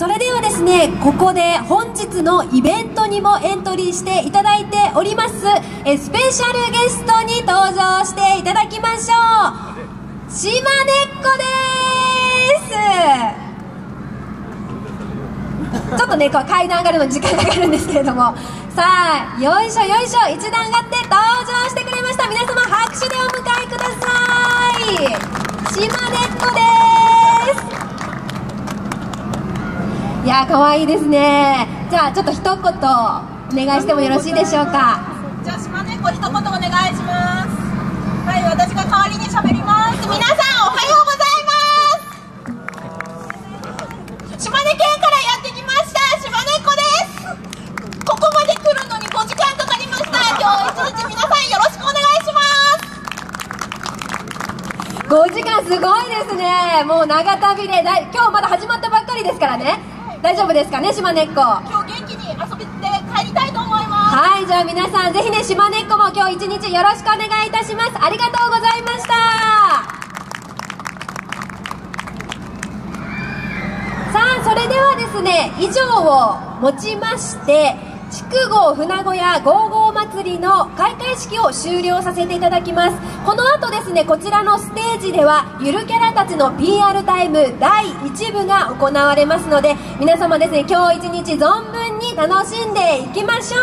それではですねここで本日のイベントにもエントリーしていただいております。えスペシャルゲストに登場していただきましょう。島根っこです。ちょっとねこう階段上がるのに時間かかるんですけれども。さあよいしょよいしょ。一段上がって登場してくれました。皆様拍手でお迎えください。島根っこです。いや可愛いですね。じゃあちょっと一言お願いしてもよろしいでしょうか？じゃあ島根っこ一言お願いします。はい私が代わりに喋ります。皆さんおはようございます。島根県からやってきました。島根っこです。ここまで来るのに5時間かかりました。今日一日皆さんよろしくお願いします。5時間すごいですね。もう長旅でだい今日まだ始まったばっかりですからね大丈夫ですかね島根っこ。今日元気に遊びて帰りたいと思います。はいじゃあ皆さんぜひね島根っこも今日一日よろしくお願いいたします。ありがとうございました。さあそれではですね以上をもちまして筑後船小屋55港祭りの開会式を終了させていただきます。この後ですねこちらのステージではゆるキャラたちの PR タイム第1部が行われますので皆様ですね今日一日存分に楽しんでいきましょ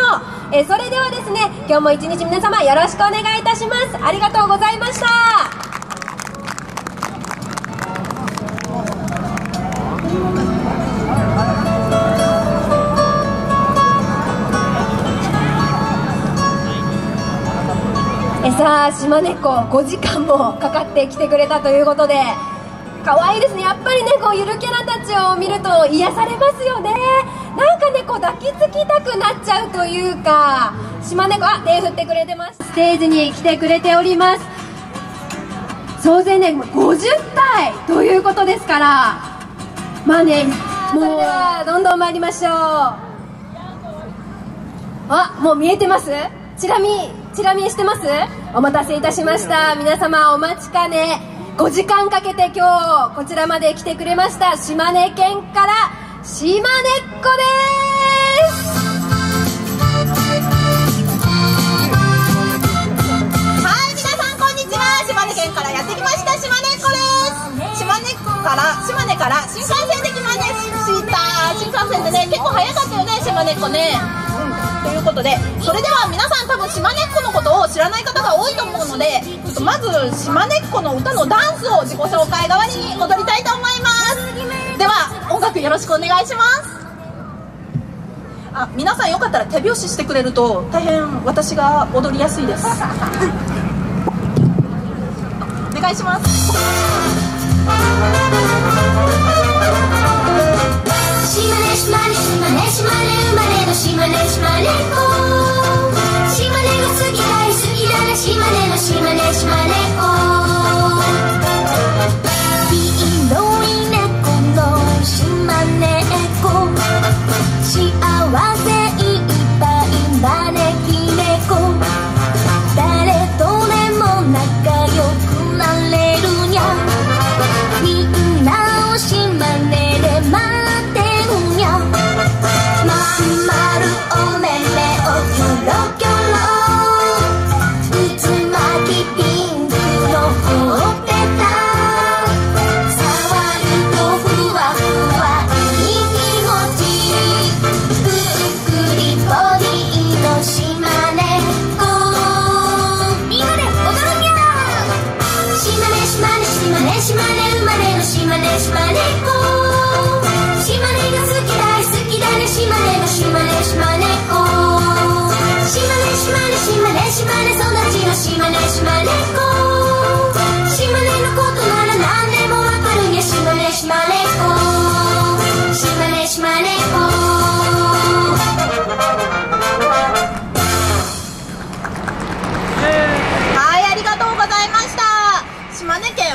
う。えそれではですね今日も一日皆様よろしくお願いいたします。ありがとうございました。島根っこ5時間もかかってきてくれたということで可愛いですね。やっぱりねこうゆるキャラたちを見ると癒されますよね。なんかねこう抱きつきたくなっちゃうというか島根っこあ手振ってくれてます。ステージに来てくれております。総勢ね50体ということですからまあねもうそれではどんどん参りましょう。あもう見えてます？チラ見チラ見してます？お待たせいたしました皆様お待ちかね5時間かけて今日こちらまで来てくれました島根県から島根っこですはい、皆さんこんにちは。島根県からやってきました島根っこです。島根から島根から新幹線で来ました。新幹線でね結構早かったよね島根っこね。ということでそれでは皆さん多分島根っこのことを知らない方が多いと思うのでちょっとまず島根っこの歌のダンスを自己紹介代わりに踊りたいと思います。では音楽よろしくお願いします。あ皆さんよかったら手拍子してくれると大変私が踊りやすいです お願いします島根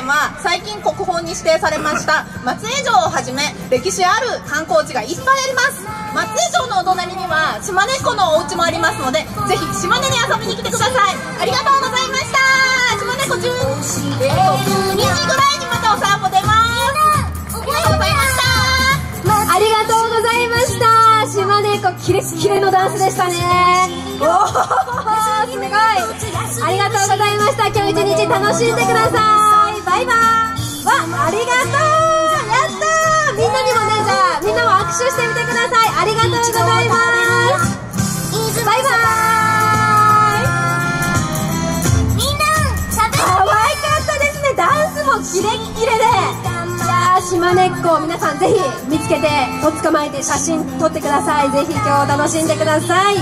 は最近国宝に指定されました松江城をはじめ歴史ある観光地がいっぱいあります。松江城のお隣には島根っ子のお家もありますのでぜひ島根に遊びに来てください。ありがとうございました。島根っ子中えっと2時ぐらいにまたお散歩出ます。ありがとうございました。ありがとうキレッキレのダンスでしたね。おおすごい。ありがとうございました。今日一日楽しんでくださいバイバイ。わありがとうやったみんなにもねじゃあみんなも握手してみてください。ありがとう。ございます。バイバーイ。みんな可愛かったですねダンスもキレッキレでいやー島根っこ皆さんぜひ見つけてと捕まえて写真撮ってください。ぜひ今日楽しんでください。